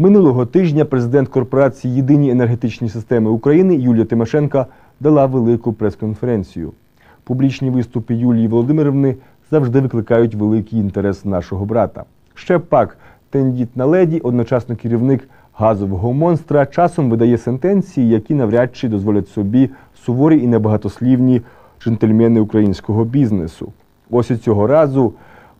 Минулого тижня президент корпорації Єдині енергетичні системи України Юлія Тимошенка дала велику прес-конференцію. Публічні виступи Юлії Володимирівни завжди викликають великий інтерес нашого брата. Ще пак тендітна леді, одночасно керівник газового монстра, часом видає сентенції, які навряд чи дозволять собі суворі і небагатослівні джентльмени українського бізнесу. Ось і цього разу,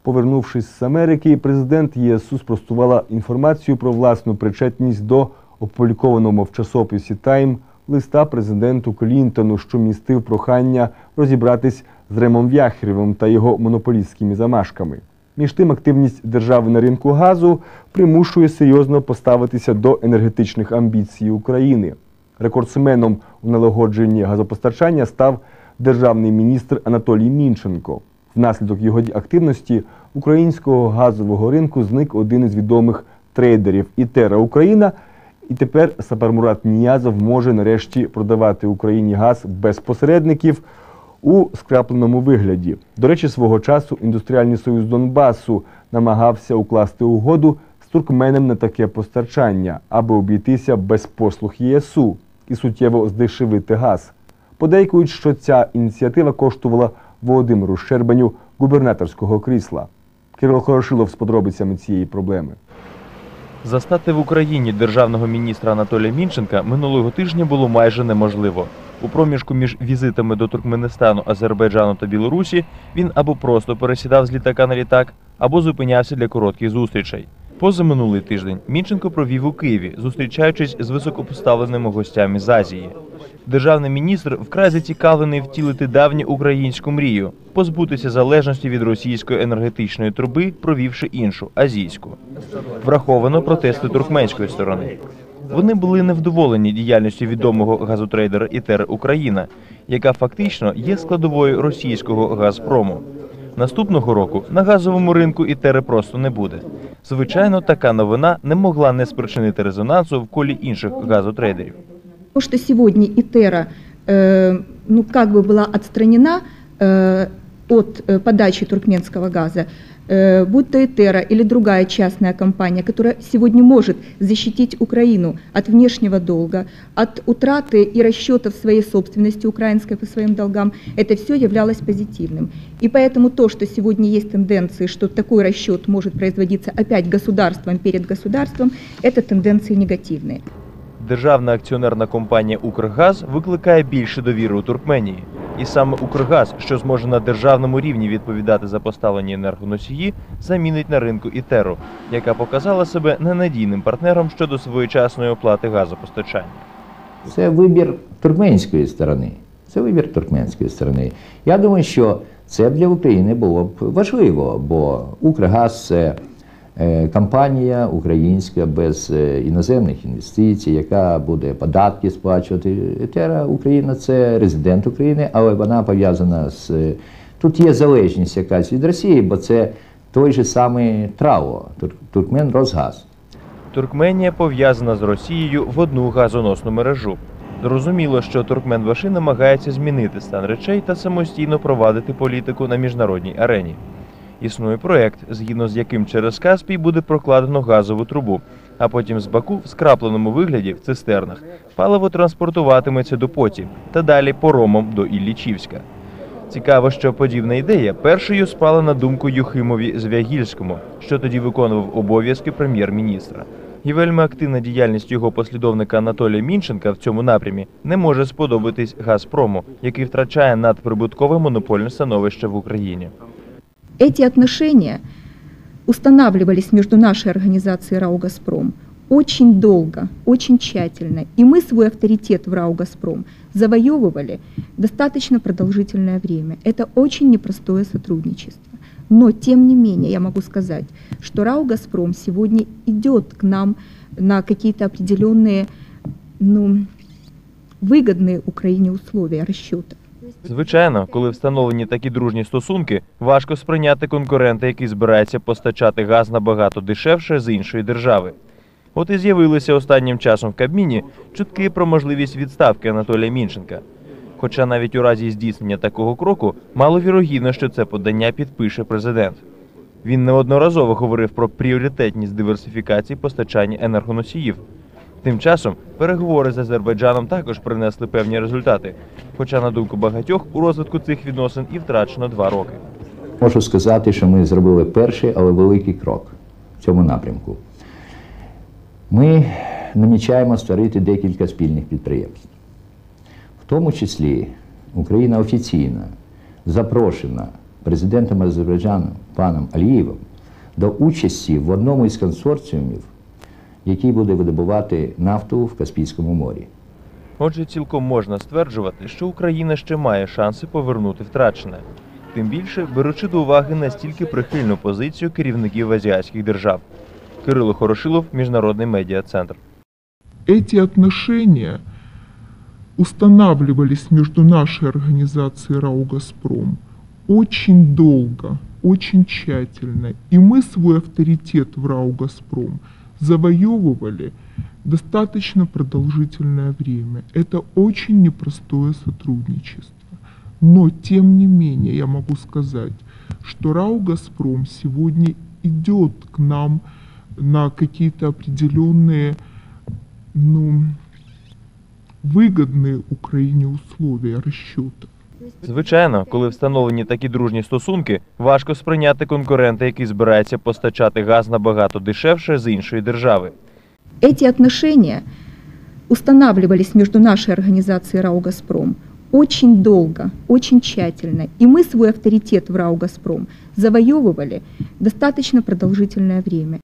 повернувшись з Америки, президент ЄСУ спростувала інформацію про власну причетність до опублікованого в часописі Тайм листа президенту Клінтону, що містив прохання розібратись з Ремом Вяхрєвим та його монополістськими замашками. Між тим, активність держави на ринку газу примушує серйозно поставитися до енергетичних амбіцій України. Рекордсменом у налагодженні газопостачання став державний міністр Анатолій Мінченко. Внаслідок його активності українського газового ринку зник один із відомих трейдерів Ітера Україна. І тепер Сапармурат Ніязов може нарешті продавати Україні газ без посередників у скрапленому вигляді. До речі, свого часу індустріальний союз Донбасу намагався укласти угоду з туркменем на таке постачання, аби обійтися без послуг ЄСУ і суттєво здешевити газ. Подейкують, що ця ініціатива коштувала Володимиру Щербаню губернаторського крісла. Кирило Хорошилов з подробицями цієї проблеми. Застати в Україні державного міністра Анатолія Мінченка минулого тижня було майже неможливо. У проміжку між візитами до Туркменистану, Азербайджану та Білорусі він або просто пересідав з літака на літак, або зупинявся для коротких зустрічей. Позаминулий тиждень Мінченко провів у Києві, зустрічаючись з високопоставленими гостями з Азії. Державний міністр вкрай зацікавлений втілити давню українську мрію позбутися залежності від російської енергетичної труби, провівши іншу азійську. Враховано протести туркменської сторони. Вони були невдоволені діяльністю відомого газотрейдера Ітер Україна, яка фактично є складовою російського Газпрому. Наступного року на газовому ринку Ітери просто не буде. Звичайно, така новина не могла не спричинити резонансу в колі інших газотрейдерів. То, что сегодня ИТЕРА э, ну, как бы была отстранена э, от э, подачи туркменского газа, э, будь то ИТЕРА или другая частная компания, которая сегодня может защитить Украину от внешнего долга, от утраты и расчетов своей собственности украинской по своим долгам, это все являлось позитивным. И поэтому то, что сегодня есть тенденции, что такой расчет может производиться опять государством перед государством, это тенденции негативные. Державна акціонерна компанія Укргаз викликає більше довіри у Туркменії. І саме Укргаз, що зможе на державному рівні відповідати за поставлені енергоносії, замінить на ринку Ітеру, яка показала себе ненадійним партнером щодо своєчасної оплати газопостачання. Це вибір туркменської сторони. Це вибір туркменської сторони. Я думаю, що це для України було б важливо, бо Укргаз це компанія українська без е, іноземних інвестицій, яка буде податки сплачувати. Тера Україна це резидент України, але вона пов'язана з е, тут є залежність якась від Росії, бо це той же самий ТРАО, Туркмен Росгаз. Туркменія пов'язана з Росією в одну газоносну мережу. Зрозуміло, що Туркменбаши намагається змінити стан речей та самостійно провадити політику на міжнародній арені. Існує проект, згідно з яким через Каспій буде прокладено газову трубу, а потім з Баку в скрапленому вигляді в цистернах паливо транспортуватиметься до Поті та далі поромом до Іллічівська. Цікаво, що подібна ідея першою спала на думку Юхимові Звягільському, що тоді виконував обов'язки прем'єр-міністра. І вельми активна діяльність його послідовника Анатолія Мінченка в цьому напрямі не може сподобатись Газпрому, який втрачає надприбуткове монопольне становище в Україні. Эти отношения устанавливались между нашей организацией РАО «Газпром» очень долго, очень тщательно. И мы свой авторитет в РАО «Газпром» завоевывали достаточно продолжительное время. Это очень непростое сотрудничество. Но, тем не менее, я могу сказать, что РАО «Газпром» сегодня идет к нам на какие-то определенные, ну, выгодные Украине условия расчета. Звичайно, коли встановлені такі дружні стосунки, важко сприйняти конкурента, який збирається постачати газ набагато дешевше з іншої держави. От і з'явилися останнім часом в Кабміні чутки про можливість відставки Анатолія Мінченка. Хоча навіть у разі здійснення такого кроку маловірогідно, що це подання підпише президент. Він неодноразово говорив про пріоритетність диверсифікації постачання енергоносіїв. Тим часом переговори з Азербайджаном також принесли певні результати. Хоча, на думку багатьох, у розвитку цих відносин і втрачено два роки. Можу сказати, що ми зробили перший, але великий крок в цьому напрямку. Ми намічаємо створити декілька спільних підприємств. В тому числі Україна офіційно запрошена президентом Азербайджану паном Алієвим до участі в одному із консорціумів, який буде видобувати нафту в Каспійському морі. Отже, цілком можна стверджувати, що Україна ще має шанси повернути втрачене. Тим більше беручи до уваги настільки прихильну позицію керівників азіатських держав. Кирило Хорошилов, Міжнародний медіа центр. Эти отношения устанавливались между нашей организацией РАО «Газпром» очень долго, очень тщательно. И мы свой авторитет в РАО «Газпром» завоевывали достаточно продолжительное время. Это очень непростое сотрудничество. Но, тем не менее, я могу сказать, что РАО «Газпром» сегодня идет к нам на какие-то определенные ну, выгодные Украине условия расчета. Звичайно, коли встановлені такі дружні стосунки, важко сприйняти конкурента, який збирається постачати газ набагато дешевше з іншої держави. Эти отношения устанавливались между нашей организацией РАО «Газпром» очень долго, очень тщательно. И мы свой авторитет в РАО «Газпром» завоевывали достаточно продолжительное время.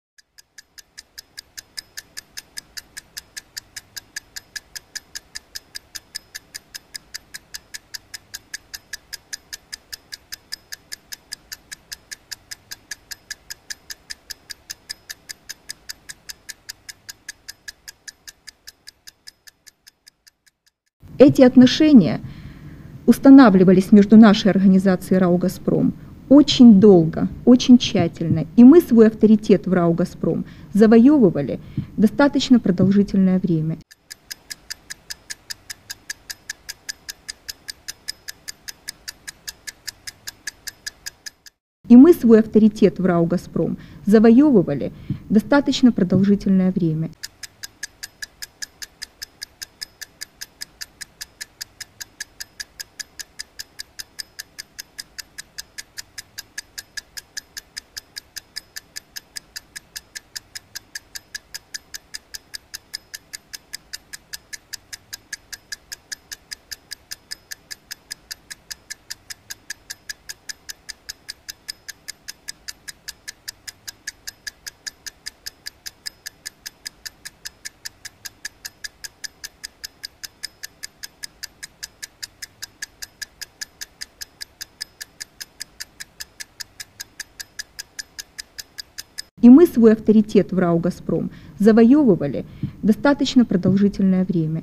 Эти отношения устанавливались между нашей организацией РАО «Газпром» очень долго, очень тщательно. И мы свой авторитет в РАО «Газпром» завоевывали достаточно продолжительное время. И мы свой авторитет в РАО «Газпром» завоевывали достаточно продолжительное время. И мы свой авторитет в РАО «Газпром» завоевывали достаточно продолжительное время.